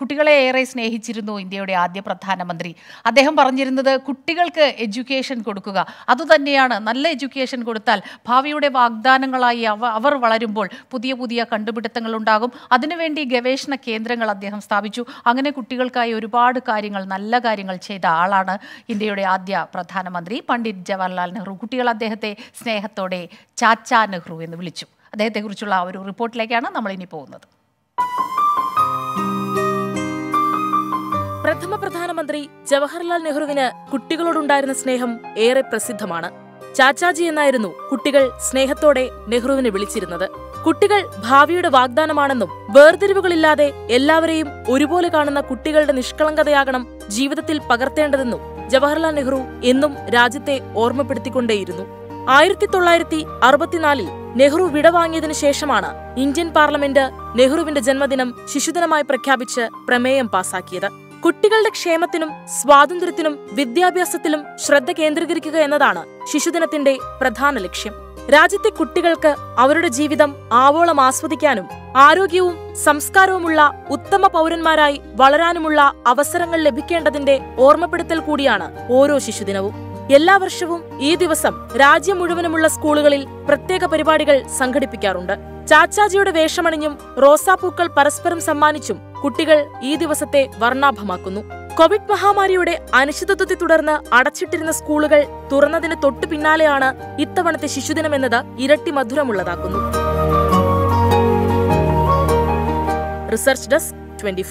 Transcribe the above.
കുട്ടികളെ ഏറെ സ്നേഹിച്ചിരുന്നു ഇന്ത്യയുടെ ആദ്യ പ്രധാനമന്ത്രി. അദ്ദേഹം പറഞ്ഞിരുന്നത് കുട്ടികൾക്ക് എഡ്യൂക്കേഷൻ കൊടുക്കുക. അതുതന്നെയാണ് നല്ല എഡ്യൂക്കേഷൻ കൊടുത്താൽ ഭാവിയുടെ വാഗ്ദാനങ്ങളായി അവ അവർ വളരുമ്പോൾ പുതിയ പുതിയ കണ്ടുപിടുത്തങ്ങൾ ഉണ്ടാകും. അതിനുവേണ്ടി ഗവേഷണ കേന്ദ്രങ്ങൾ അദ്ദേഹം സ്ഥാപിച്ചു. അങ്ങനെ കുട്ടികൾക്കായി ഒരുപാട് കാര്യങ്ങൾ നല്ല കാര്യങ്ങൾ ചെയ്ത ആളാണ് ഇന്ത്യയുടെ ആദ്യ പ്രധാനമന്ത്രി പണ്ഡിറ്റ് ജവഹർലാൽ നെഹ്റു. കുട്ടികൾ അദ്ദേഹത്തെ സ്നേഹത്തോടെ ചാച്ചാ നെഹ്റു എന്ന് വിളിച്ചു. അദ്ദേഹത്തെക്കുറിച്ചുള്ള ആ ഒരു റിപ്പോർട്ടിലേക്കാണ് നമ്മൾ ഇനി പോകുന്നത്. പ്രഥമ പ്രധാനമന്ത്രി ജവഹർലാൽ നെഹ്റുവിന് കുട്ടികളോടുണ്ടായിരുന്ന സ്നേഹം ഏറെ പ്രസിദ്ധമാണ്. ചാച്ചാജി എന്നായിരുന്നു കുട്ടികൾ സ്നേഹത്തോടെ നെഹ്റുവിനെ വിളിച്ചിരുന്നത്. കുട്ടികൾ ഭാവിയുടെ വാഗ്ദാനമാണെന്നും വേർതിരിവുകളില്ലാതെ എല്ലാവരെയും ഒരുപോലെ കാണുന്ന കുട്ടികളുടെ നിഷ്കളങ്കതയാകണം ജീവിതത്തിൽ പകർത്തേണ്ടതെന്നും ജവഹർലാൽ നെഹ്റു എന്നും രാജ്യത്തെ ഓർമ്മപ്പെടുത്തിക്കൊണ്ടേയിരുന്നു. ആയിരത്തി തൊള്ളായിരത്തി അറുപത്തിനാലിൽ നെഹ്റു വിടവാങ്ങിയതിനു ശേഷമാണ് ഇന്ത്യൻ പാർലമെന്റ് നെഹ്റുവിന്റെ ജന്മദിനം ശിശുദിനമായി പ്രഖ്യാപിച്ച് പ്രമേയം പാസാക്കിയത്. കുട്ടികളുടെ ക്ഷേമത്തിനും സ്വാതന്ത്ര്യത്തിനും വിദ്യാഭ്യാസത്തിലും ശ്രദ്ധ കേന്ദ്രീകരിക്കുക എന്നതാണ് ശിശുദിനത്തിന്റെ പ്രധാന ലക്ഷ്യം. രാജ്യത്തെ കുട്ടികൾക്ക് അവരുടെ ജീവിതം ആവോളം ആസ്വദിക്കാനും ആരോഗ്യവും സംസ്കാരവുമുള്ള ഉത്തമ പൗരന്മാരായി വളരാനുമുള്ള അവസരങ്ങൾ ലഭിക്കേണ്ടതിന്റെ ഓർമ്മപ്പെടുത്തൽ കൂടിയാണ് ഓരോ ശിശുദിനവും. എല്ലാ വർഷവും ഈ ദിവസം രാജ്യം മുഴുവനുമുള്ള സ്കൂളുകളിൽ പ്രത്യേക പരിപാടികൾ സംഘടിപ്പിക്കാറുണ്ട്. ചാച്ചാജിയുടെ വേഷമണിഞ്ഞും റോസാപ്പൂക്കൾ പരസ്പരം സമ്മാനിച്ചും കുട്ടികൾ ഈ ദിവസത്തെ വർണാഭമാക്കുന്നു. കോവിഡ് മഹാമാരിയുടെ അനിശ്ചിതത്വത്തെ തുടർന്ന് അടച്ചിട്ടിരുന്ന സ്കൂളുകൾ തുറന്നതിന് തൊട്ടു പിന്നാലെയാണ് ഇത്തവണത്തെ ശിശുദിനമെന്നത് ഇരട്ടി മധുരമുള്ളതാക്കുന്നു. Research desk twenty